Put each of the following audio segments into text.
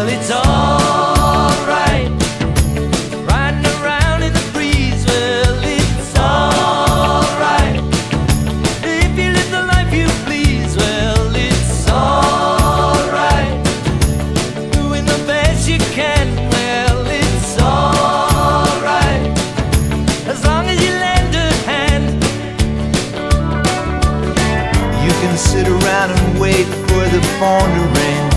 Well, it's alright. Riding around in the breeze, well, it's alright. If you live the life you please, well, it's alright. Doing the best you can, well, it's alright. As long as you lend a hand. You can sit around and wait for the phone to ring.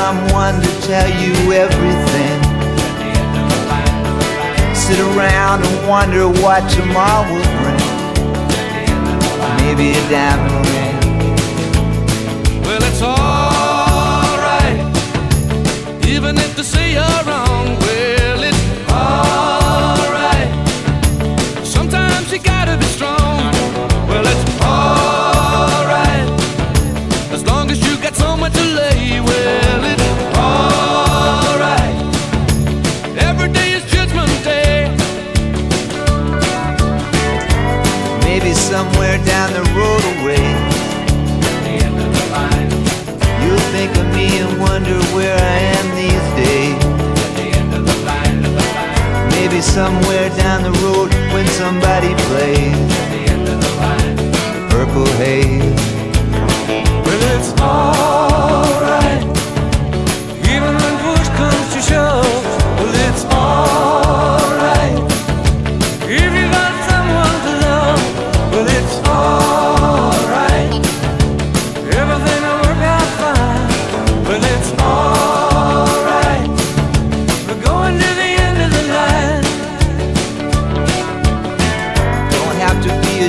Someone to tell you everything. Sit around and wonder what tomorrow will bring. Maybe a diamond ring. Well, it's alright, even if they say you're wrong. Somewhere down the road away. The end of the line. You'll think of me and wonder where I am these days. The end of the line. Of the line. Maybe somewhere down the road when somebody plays The end of the line. Purple Haze.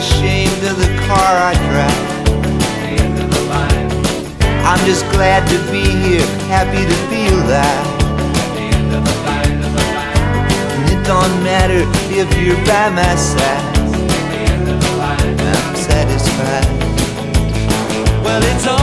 Ashamed of the car I drive. I'm just glad to be here, happy to feel that. And it don't matter if you're by my side. I'm satisfied. Well, it's all